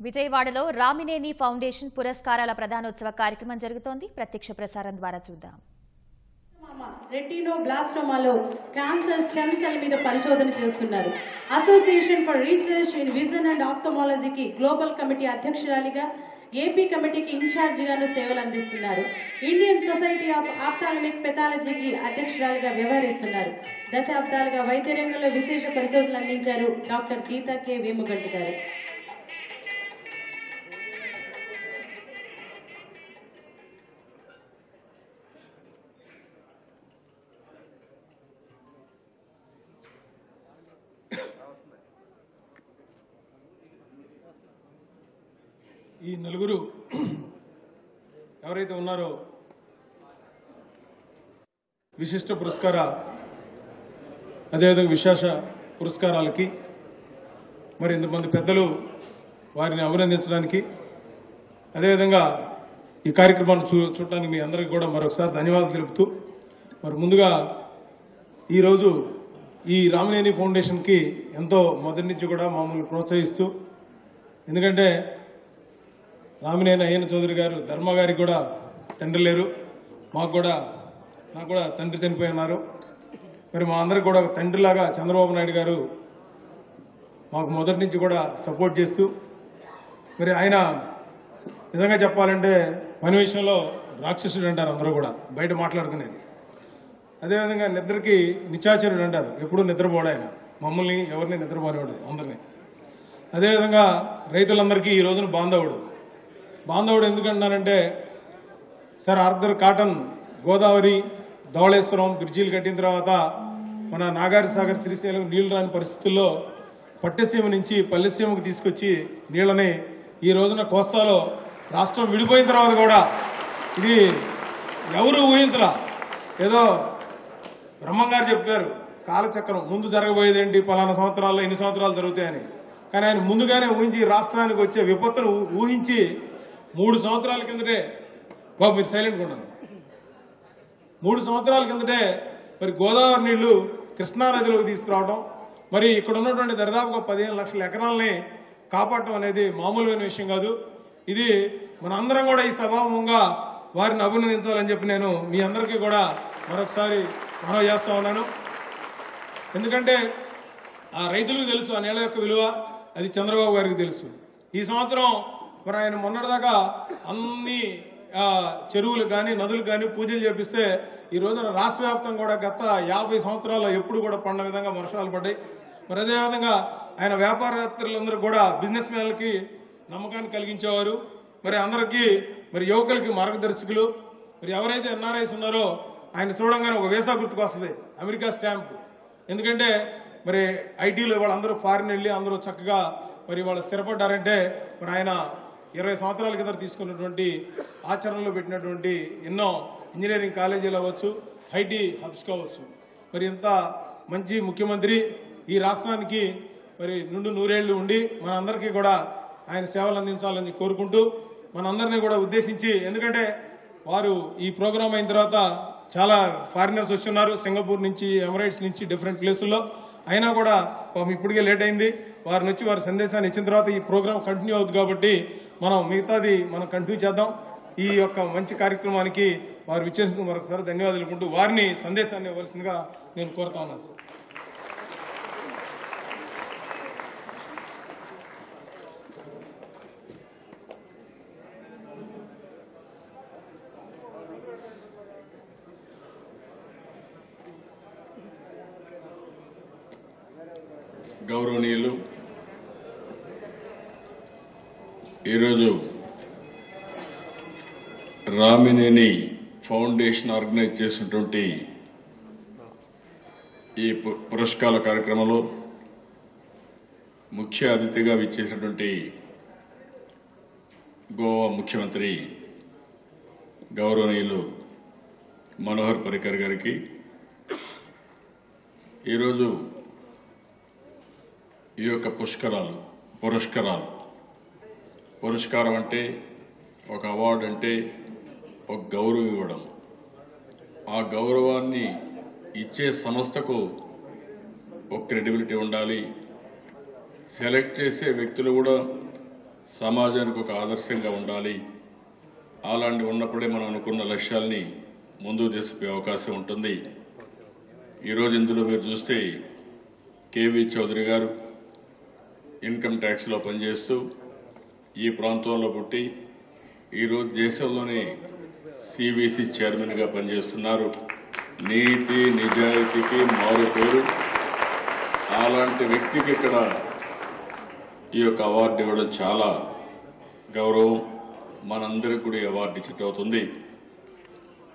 విజయవాడలో రామినేని ఫౌండేషన్ పురస్కారాల ప్రధానోత్సవ కార్యక్రమం జరుగుతోంది. ప్రత్యక్ష ప్రసారం ద్వారా చూద్దాం. రెటినో బ్లాస్టోమాలో క్యాన్సర్ స్టెమ్ సెల్ మీద పరిశోధన చేస్తున్నారు. Association for research in vision and ఆప్థమాలజీకి global committee అధ్యక్షురాలిగా ఏపీ కమిటీకి ఇన్ఛార్జిగాను సేవలు అందిస్తున్నారు. ఇండియన్ సొసైటీ ఆఫ్ ఆప్టాలమిక్ పెథాలజీకి అధ్యక్షురాలిగా వ్యవహరిస్తున్నారు. దశాబ్దాలుగా వైద్య రంగంలో విశేష పరిశోధనలు అందించారు డాక్టర్ గీతా కె. వేముగంటి గారు. నలుగురు ఎవరైతే ఉన్నారో విశిష్ట పురస్కార అదేవిధంగా విశేష పురస్కారాలకి మరి ఇంతమంది పెద్దలు వారిని అభినందించడానికి అదేవిధంగా ఈ కార్యక్రమాన్ని చూ చూడటానికి మీ అందరికీ కూడా మరొకసారి ధన్యవాదాలు తెలుపుతూ మరి ముందుగా ఈరోజు ఈ రామనేని ఫౌండేషన్కి ఎంతో మొదటి నుంచి కూడా మమ్మల్ని ప్రోత్సహిస్తూ ఎందుకంటే రామినేని అయ్యన చౌదరి గారు ధర్మ గారికి కూడా తండ్రి లేరు. మాకు కూడా నాకు కూడా తండ్రి చనిపోయి ఉన్నారు. మరి మా అందరికి కూడా తండ్రిలాగా చంద్రబాబు నాయుడు గారు మాకు మొదటి నుంచి కూడా సపోర్ట్ చేస్తూ మరి ఆయన నిజంగా చెప్పాలంటే పని విషయంలో రాక్షసుడు అంటారు అందరూ కూడా బయట మాట్లాడుకునేది. అదేవిధంగా నిద్రకి నిచాచరుడు అంటారు. ఎప్పుడూ నిద్రపోడు ఆయన. మమ్మల్ని ఎవరిని నిద్రపోలేవాడు అందరినీ. అదేవిధంగా రైతులందరికీ ఈ రోజున బాంధవుడు. బాంధవుడు ఎందుకంటున్నానంటే sir Arthur Cotton Godavari Dhavaleswaram బ్రిడ్జీలు కట్టిన తర్వాత మన నాగారి సాగర్ శ్రీశైలం నీళ్ళు రాని పరిస్థితుల్లో పట్టసీమ నుంచి పల్లెసీమకు తీసుకొచ్చి నీళ్ళని ఈ రోజున కోస్తాలో రాష్ట్రం విడిపోయిన తర్వాత కూడా ఇది ఎవరు ఊహించరా ఏదో బ్రహ్మంగారు చెప్పారు కాలచక్రం ముందు జరగబోయేది ఏంటి పలానా సంవత్సరాల్లో ఇన్ని సంవత్సరాలు జరుగుతాయని. కానీ ఆయన ముందుగానే ఊహించి రాష్ట్రానికి వచ్చే విపత్తును ఊహించి మూడు సంవత్సరాల కిందటే బాబు మీరు సైలెంట్గా ఉండండి. మూడు సంవత్సరాల కిందటే మరి గోదావరి నీళ్ళు కృష్ణా నదిలోకి తీసుకురావడం మరి ఇక్కడ ఉన్నటువంటి దరిదాపుగా పదిహేను లక్షల ఎకరాలని కాపాడటం అనేది మామూలుమైన విషయం కాదు. ఇది మనందరం కూడా ఈ సభాముఖంగా వారిని అభినందించాలని చెప్పి నేను మీ అందరికీ కూడా మరొకసారి మనవి చేస్తా ఉన్నాను. ఎందుకంటే ఆ రైతులకు తెలుసు ఆ నేల యొక్క విలువ అది చంద్రబాబు గారికి తెలుసు. ఈ సంవత్సరం మరి ఆయన మొన్నటిదాకా అన్ని చెరువులు కానీ నదులు కానీ పూజలు చేపిస్తే ఈ రోజున రాష్ట్ర వ్యాప్తం కూడా గత యాభై సంవత్సరాల్లో ఎప్పుడు కూడా పడిన విధంగా వర్షాలు పడ్డాయి. మరి అదేవిధంగా ఆయన వ్యాపారవేత్తలందరూ కూడా బిజినెస్ మ్యాన్లకి నమ్మకాన్ని కలిగించేవారు. మరి అందరికీ మరి యువకులకి మార్గదర్శకులు. మరి ఎవరైతే ఎన్ఆర్ఐస్ ఉన్నారో ఆయన చూడంగానే ఒక వేసా గుర్తుకు వస్తుంది అమెరికా స్టాంప్. ఎందుకంటే మరి ఐటీలో వాళ్ళందరూ ఫారిన్ వెళ్ళి అందరూ చక్కగా మరి వాళ్ళు స్థిరపడ్డారంటే మరి ఆయన ఇరవై సంవత్సరాల కింద తీసుకున్నటువంటి ఆచరణలో పెట్టినటువంటి ఎన్నో ఇంజనీరింగ్ కాలేజీలు అవ్వచ్చు ఐటీ హబ్స్ కావచ్చు మరి ఇంత మంచి ముఖ్యమంత్రి ఈ రాష్ట్రానికి మరి నుండు నూరేళ్ళు ఉండి మనందరికీ కూడా ఆయన సేవలు అందించాలని కోరుకుంటూ మనందరినీ కూడా ఉద్దేశించి ఎందుకంటే వారు ఈ ప్రోగ్రాం అయిన తర్వాత చాలా ఫారినర్స్ వచ్చున్నారు సింగపూర్ నుంచి ఎమరైట్స్ నుంచి డిఫరెంట్ ప్లేసుల్లో. అయినా కూడా పాపం ఇప్పటికే లేట్ అయింది. వారి వచ్చి వారి సందేశాన్ని ఇచ్చిన తర్వాత ఈ ప్రోగ్రామ్ కంటిన్యూ అవుతుంది కాబట్టి మనం మిగతాది మనం కంటిన్యూ చేద్దాం. ఈ యొక్క మంచి కార్యక్రమానికి వారు విచ్చేసిన మరొకసారి ధన్యవాదాలు తెలుపుకుంటూ వారిని సందేశాన్ని ఇవ్వాల్సిందిగా నేను కోరుతా ఉన్నాను సార్. గౌరవనీయులు ఈరోజు రామినేని ఫౌండేషన్ ఆర్గనైజ్ చేసినటువంటి ఈ పు- పురస్కార కార్యక్రమంలో ముఖ్య అతిథిగా విచ్చేసినటువంటి గోవా ముఖ్యమంత్రి గౌరవనీయులు మనోహర్ పరికర్ గారికి ఈరోజు ఈ యొక్క పుష్కరాలు పురస్కారాలు. పురస్కారం అంటే ఒక అవార్డు అంటే ఒక గౌరవం ఇవ్వడం. ఆ గౌరవాన్ని ఇచ్చే సంస్థకు ఒక క్రెడిబిలిటీ ఉండాలి. సెలెక్ట్ చేసే వ్యక్తులు కూడా సమాజానికి ఒక ఆదర్శంగా ఉండాలి. అలాంటి ఉన్నప్పుడే మనం అనుకున్న లక్ష్యాల్ని ముందుకు తీసుకుపోయే అవకాశం ఉంటుంది. ఈరోజు ఇందులో మీరు చూస్తే కేవీ చౌదరి గారు ఇన్కమ్ ట్యాక్స్లో పనిచేస్తూ ఈ ప్రాంతంలో పుట్టి ఈరోజు దేశంలోనే సిబిసి చైర్మన్గా పనిచేస్తున్నారు. నీతి నిజాయితీకి మారు పేరు. అలాంటి వ్యక్తికి ఇక్కడ ఈ యొక్క అవార్డు ఇవ్వడం చాలా గౌరవం. మనందరికి కూడా ఈ అవార్డు ఇచ్చినట్టు అవుతుంది.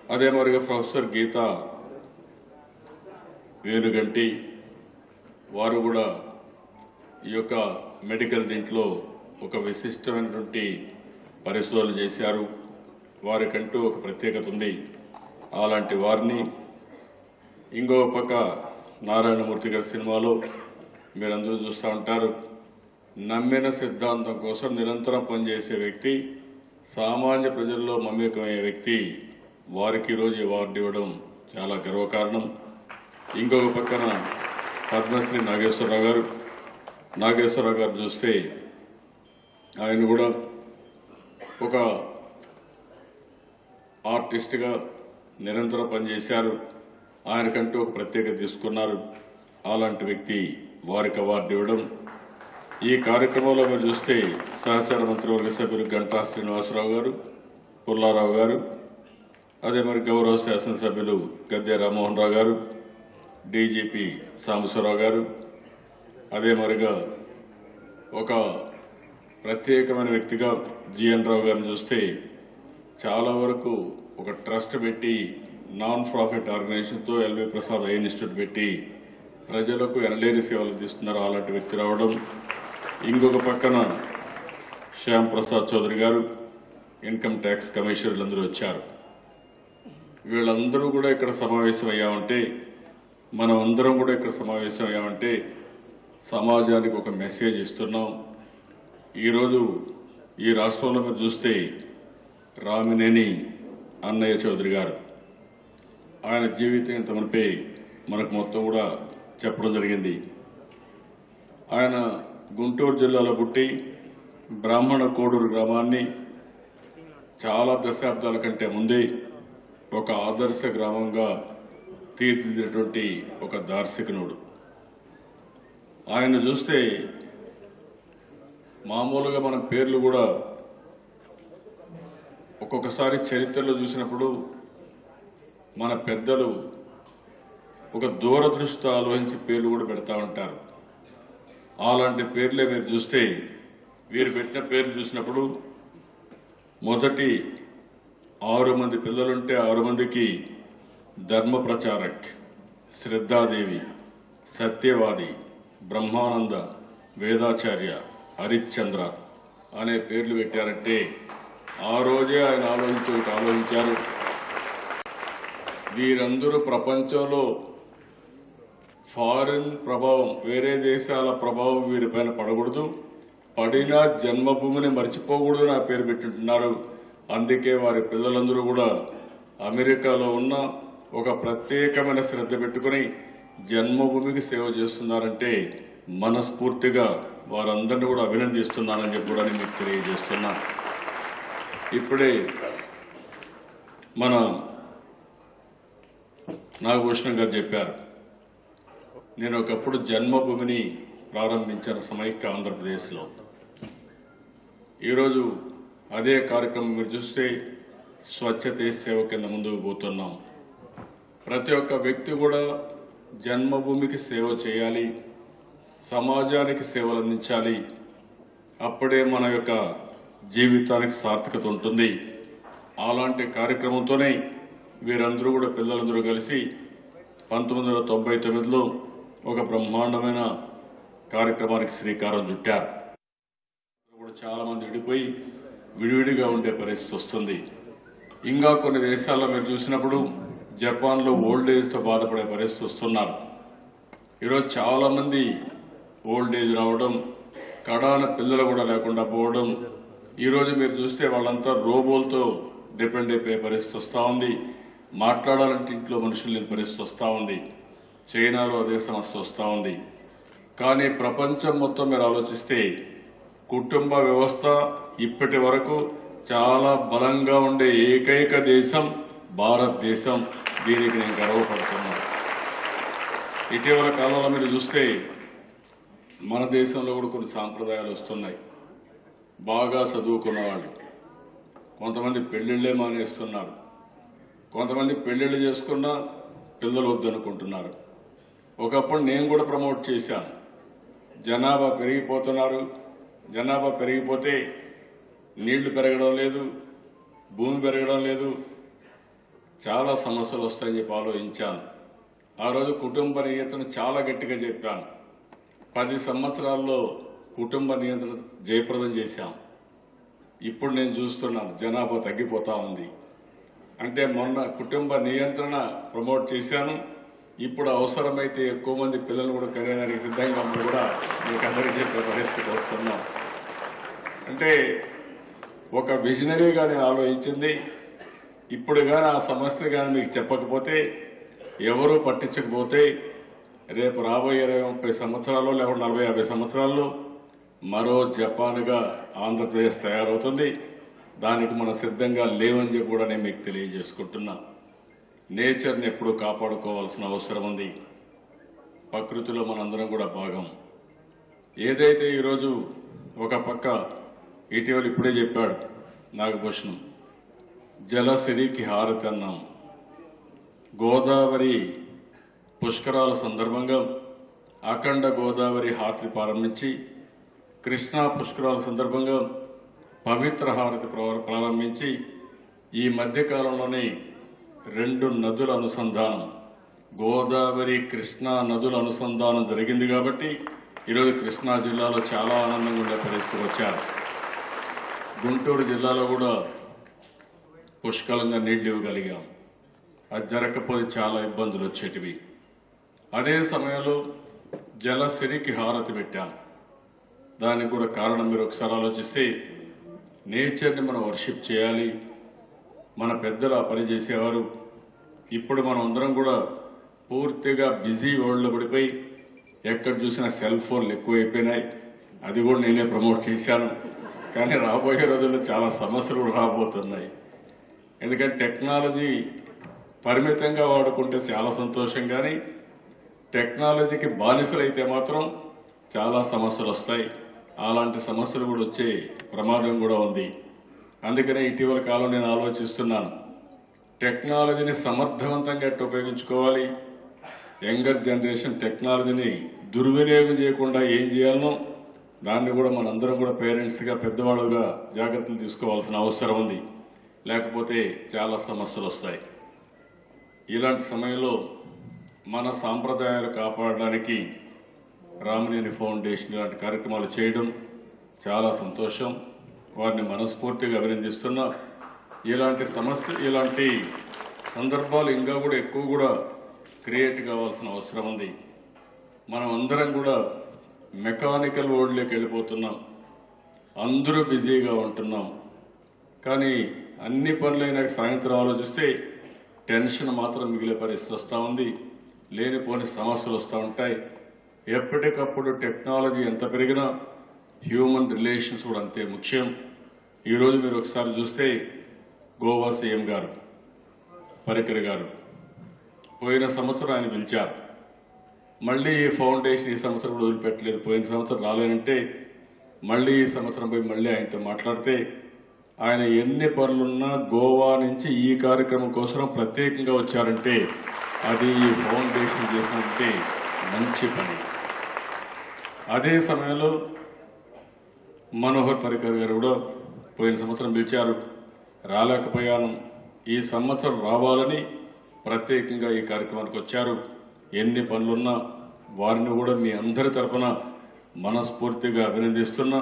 అదే మరిగా ప్రొఫెసర్ గీత వేరుగంటి వారు కూడా ఈ యొక్క మెడికల్ దీంట్లో ఒక విశిష్టమైనటువంటి పరిశోధనలు చేశారు. వారికంటూ ఒక ప్రత్యేకత ఉంది. అలాంటి వారిని ఇంకో పక్క నారాయణమూర్తి గారి సినిమాలో మీరందరూ చూస్తూ ఉంటారు. నమ్మిన సిద్ధాంతం కోసం నిరంతరం పనిచేసే వ్యక్తి సామాన్య ప్రజల్లో మమేకమయ్యే వ్యక్తి వారికి ఈరోజు అవార్డు ఇవ్వడం చాలా గర్వకారణం. ఇంకొక పక్కన పద్మశ్రీ నాగేశ్వరరావు గారు నాగేశ్వరరావు గారు చూస్తే ఆయన కూడా ఒక ఆర్టిస్ట్గా నిరంతరం పనిచేశారు. ఆయనకంటూ ఒక ప్రత్యేకత తీసుకున్నారు. అలాంటి వ్యక్తి వారికి అవార్డు ఇవ్వడం. ఈ కార్యక్రమంలో మీరు చూస్తే సహచార మంత్రివర్గ సభ్యులు గంటా శ్రీనివాసరావు గారు పుల్లారావు గారు అదే మరి గౌరవ శాసనసభ్యులు గద్దె రామ్మోహన్ రావు గారు డీజీపీ సాంబశ్వరరావు గారు అదే మరిగా ఒక ప్రత్యేకమైన వ్యక్తిగా జిఎన్ రావు గారిని చూస్తే చాలా వరకు ఒక ట్రస్ట్ పెట్టి నాన్ ప్రాఫిట్ ఆర్గనైజేషన్తో ఎల్వి ప్రసాద్ ఐ ఇన్స్టిట్యూట్ పెట్టి ప్రజలకు ఎనలేని సేవలు తీస్తున్నారు అలాంటి వ్యక్తి రావడం. ఇంకొక పక్కన శ్యామ్ ప్రసాద్ చౌదరి గారు ఇన్కమ్ ట్యాక్స్ కమిషనర్లు అందరూ వచ్చారు. వీళ్ళందరూ కూడా ఇక్కడ సమావేశం అయ్యామంటే మనం అందరం కూడా ఇక్కడ సమావేశం అయ్యామంటే సమాజానికి ఒక మెసేజ్ ఇస్తున్నాం. ఈరోజు ఈ రాష్ట్రంలో మీరు చూస్తే రామినేని అన్నయ్య చౌదరి గారు. ఆయన జీవితం తమనిపై మనకు మొత్తం కూడా చెప్పడం జరిగింది. ఆయన గుంటూరు జిల్లాలో పుట్టి బ్రాహ్మణ కోడూరు గ్రామాన్ని చాలా దశాబ్దాల కంటే ముందే ఒక ఆదర్శ గ్రామంగా తీర్చిదిద్దినటువంటి ఒక దార్శకునుడు ఆయన చూస్తే మామూలుగా మన పేర్లు కూడా ఒక్కొక్కసారి చరిత్రలో చూసినప్పుడు మన పెద్దలు ఒక దూరదృష్టి ఆలోచించి పేర్లు కూడా పెడతా ఉంటారు. అలాంటి పేర్లే మీరు చూస్తే వీరు పెట్టిన పేర్లు చూసినప్పుడు మొదటి ఆరు మంది పిల్లలుంటే ఆరు మందికి ధర్మ ప్రచారక్ శ్రద్ధాదేవి సత్యవాది బ్రహ్మానంద వేదాచార్య హరిశ్చంద్ర అనే పేర్లు పెట్టారంటే ఆ రోజే ఆయన ఆలోచించి ఆలోచించారు. వీరందరూ ప్రపంచంలో ఫారిన్ ప్రభావం వేరే దేశాల ప్రభావం వీరిపైన పడకూడదు. పడినా జన్మభూమిని మర్చిపోకూడదు నా పేరు పెట్టుంటున్నారు. అందుకే వారి పిల్లలందరూ కూడా అమెరికాలో ఉన్న ఒక ప్రత్యేకమైన శ్రద్ధ పెట్టుకుని జన్మభూమికి సేవ చేస్తున్నారంటే మనస్ఫూర్తిగా వారందరినీ కూడా అభినందిస్తున్నానని చెప్పి కూడా నేను మీకు తెలియజేస్తున్నా. ఇప్పుడే మన నాగభూషణం గారు చెప్పారు నేను ఒకప్పుడు జన్మభూమిని ప్రారంభించిన సమైక్య ఆంధ్రప్రదేశ్లో. ఈరోజు అదే కార్యక్రమం మీరు చూస్తే స్వచ్ఛతే సేవ కింద ముందుకు పోతున్నాం. ప్రతి ఒక్క వ్యక్తి కూడా జన్మభూమికి సేవ చేయాలి సమాజానికి సేవలు అందించాలి. అప్పుడే మన యొక్క జీవితానికి సార్థకత ఉంటుంది. అలాంటి కార్యక్రమంతోనే వీరందరూ కూడా పిల్లలందరూ కలిసి పంతొమ్మిది వందల తొంభై తొమ్మిదిలో ఒక బ్రహ్మాండమైన కార్యక్రమానికి శ్రీకారం చుట్టారు. కూడా చాలా మంది విడిపోయి విడివిడిగా ఉండే పరిస్థితి వస్తుంది. ఇంకా కొన్ని దేశాల్లో మీరు చూసినప్పుడు జపాన్లో ఓల్డ్ ఏజ్తో బాధపడే పరిస్థితి వస్తున్నారు. ఈరోజు చాలా మంది ఓల్డ్ ఏజ్ రావడం కడాన పిల్లలు కూడా లేకుండా పోవడం ఈరోజు మీరు చూస్తే వాళ్ళంతా రోబోలతో డిపెండ్ అయిపోయే పరిస్థితి వస్తూ ఉంది. మాట్లాడాలంటే ఇంట్లో మనుషులు లేని పరిస్థితి వస్తూ ఉంది. చైనాలో అదే సమస్య వస్తూ ఉంది. కానీ ప్రపంచం మొత్తం మీరు ఆలోచిస్తే కుటుంబ వ్యవస్థ ఇప్పటి వరకు చాలా బలంగా ఉండే ఏకైక దేశం భారతదేశం దీనికి నేను గర్వపడుతున్నాను. ఇటీవల కాలంలో మీరు చూస్తే మన దేశంలో కూడా కొన్ని సాంప్రదాయాలు వస్తున్నాయి. బాగా చదువుకున్న వాళ్ళు కొంతమంది పెళ్ళిళ్ళే మానేస్తున్నారు. కొంతమంది పెళ్ళిళ్ళు చేసుకున్నా పిల్లలు వద్దనుకుంటున్నారు. ఒకప్పుడు నేను కూడా ప్రమోట్ చేశాను. జనాభా పెరిగిపోతున్నారు. జనాభా పెరిగిపోతే నీళ్ళు పెరగడం లేదు భూమి పెరగడం లేదు చాలా సమస్యలు వస్తాయని చెప్పి ఆలోచించాను. ఆ రోజు కుటుంబ నియంత్రణ చాలా గట్టిగా చెప్పాను. పది సంవత్సరాల్లో కుటుంబ నియంత్రణ జయప్రదం చేశాం. ఇప్పుడు నేను చూస్తున్నాను జనాభా తగ్గిపోతా ఉంది. అంటే మొన్న కుటుంబ నియంత్రణ ప్రమోట్ చేశాను. ఇప్పుడు అవసరమైతే ఎక్కువ మంది పిల్లలు కూడా కనేదానికి సిద్ధంగా ఉన్నది కూడా మీకు అందరికీ చెప్పే పరిస్థితి వస్తున్నాం. అంటే ఒక విజనరీగా నేను ఆలోచించింది ఇప్పుడు కానీ ఆ సమస్య కానీ మీకు చెప్పకపోతే ఎవరూ పట్టించకపోతే రేపు రాబోయే ఇరవై ముప్పై సంవత్సరాల్లో లేకుండా నలభై యాభై సంవత్సరాల్లో మరో జపాన్గా ఆంధ్రప్రదేశ్ తయారవుతుంది. దానికి మనం సిద్ధంగా లేవని కూడా నేను మీకు తెలియజేసుకుంటున్నా. నేచర్ని ఎప్పుడూ కాపాడుకోవాల్సిన అవసరం ఉంది. ప్రకృతిలో మనందరం కూడా భాగం. ఏదైతే ఈరోజు ఒక పక్క ఇటీవల ఇప్పుడే చెప్పాడు నాగభూషణం. జలసిరికి హారతన్నాం గోదావరి పుష్కరాల సందర్భంగా అఖండ గోదావరి హారతి ప్రారంభించి కృష్ణా పుష్కరాల సందర్భంగా పవిత్ర హారతి ప్ర- ప్రారంభించి ఈ మధ్యకాలంలోనే రెండు నదుల అనుసంధానం గోదావరి కృష్ణా నదుల అనుసంధానం జరిగింది కాబట్టి ఈరోజు కృష్ణా జిల్లాలో చాలా ఆనందంగా ఉండే పరిస్థితి వచ్చారు. గుంటూరు జిల్లాలో కూడా పుష్కలంగా నీళ్ళు ఇవ్వగలిగాం. అది జరగకపోతే చాలా ఇబ్బందులు వచ్చేటివి. అదే సమయంలో జలసిరికి హారతి పెట్టాం. దానికి కూడా కారణం మీరు ఒకసారి ఆలోచిస్తే నేచర్ని మనం వర్షిప్ చేయాలి. మన పెద్దలు ఆ పని చేసేవారు. ఇప్పుడు మనం అందరం కూడా పూర్తిగా బిజీ వరల్డ్లో పడిపోయి ఎక్కడ చూసినా సెల్ ఫోన్లు ఎక్కువైపోయినాయి. అది కూడా నేనే ప్రమోట్ చేశాను. కానీ రాబోయే రోజుల్లో చాలా సమస్యలు కూడా రాబోతున్నాయి. ఎందుకంటే టెక్నాలజీ పరిమితంగా వాడుకుంటే చాలా సంతోషం కానీ టెక్నాలజీకి బానిసలైతే మాత్రం చాలా సమస్యలు వస్తాయి. అలాంటి సమస్యలు కూడా వచ్చే ప్రమాదం కూడా ఉంది. అందుకనే ఇటీవల కాలం నేను ఆలోచిస్తున్నాను టెక్నాలజీని సమర్థవంతంగా ఎట్లా ఉపయోగించుకోవాలి? యంగర్ జనరేషన్ టెక్నాలజీని దుర్వినియోగం చేయకుండా ఏం చేయాలనో దాన్ని కూడా మనందరం కూడా పేరెంట్స్గా పెద్దవాళ్ళుగా జాగ్రత్తలు తీసుకోవాల్సిన అవసరం ఉంది. లేకపోతే చాలా సమస్యలు వస్తాయి ఇలాంటి సమయంలో మన సాంప్రదాయాలు కాపాడడానికి రామనేని ఫౌండేషన్ ఇలాంటి కార్యక్రమాలు చేయడం చాలా సంతోషం. వారిని మనస్ఫూర్తిగా అభినందిస్తున్నా ఇలాంటి సమస్య ఇలాంటి సందర్భాలు ఇంకా కూడా ఎక్కువ కూడా క్రియేట్ కావాల్సిన అవసరం ఉంది. మనం అందరం కూడా మెకానికల్ వరల్డ్లోకి వెళ్ళిపోతున్నాం. అందరూ బిజీగా ఉంటున్నాం. కానీ అన్ని పనులైన సాయంత్రం ఆలోచిస్తే టెన్షన్ మాత్రం మిగిలే పరిస్థితి వస్తూ ఉంది. లేనిపోని సమస్యలు వస్తూ ఉంటాయి. ఎప్పటికప్పుడు టెక్నాలజీ ఎంత పెరిగినా హ్యూమన్ రిలేషన్స్ కూడా అంతే ముఖ్యం. ఈరోజు మీరు ఒకసారి చూస్తే గోవా సీఎం గారు పరికర్ గారు. పోయిన సంవత్సరం ఆయన పిలిచారు. మళ్ళీ ఈ ఫౌండేషన్ ఈ సంవత్సరం కూడా వదిలిపెట్టలేదు. పోయిన సంవత్సరం రాలేనంటే మళ్ళీ ఈ సంవత్సరం పోయి మళ్ళీ ఆయనతో మాట్లాడితే ఆయన ఎన్ని పనులున్నా గోవా నుంచి ఈ కార్యక్రమం కోసం ప్రత్యేకంగా వచ్చారంటే అది ఈ ఫౌండేషన్ చేసినట్టే మంచి పని. అదే సమయంలో మనోహర్ పరికర్ గారు కూడా పోయిన సంవత్సరం పిలిచారు రాలేకపోయాను ఈ సంవత్సరం రావాలని ప్రత్యేకంగా ఈ కార్యక్రమానికి వచ్చారు. ఎన్ని పనులున్నా వారిని కూడా మీ అందరి తరఫున మనస్ఫూర్తిగా అభినందిస్తున్నా.